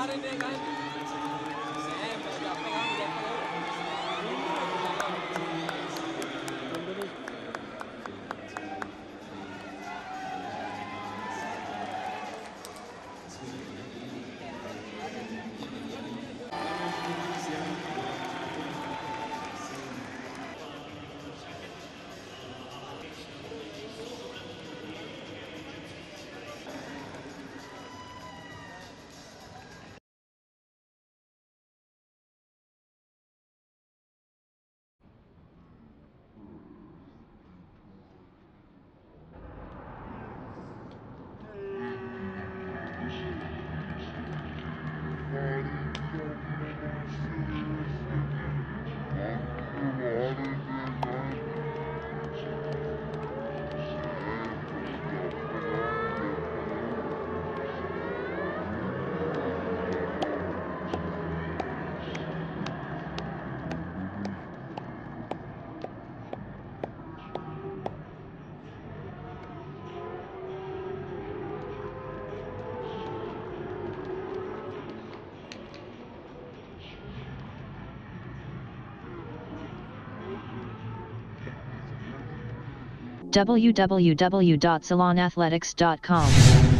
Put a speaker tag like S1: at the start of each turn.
S1: Hare Krishna.
S2: www.salonathletics.com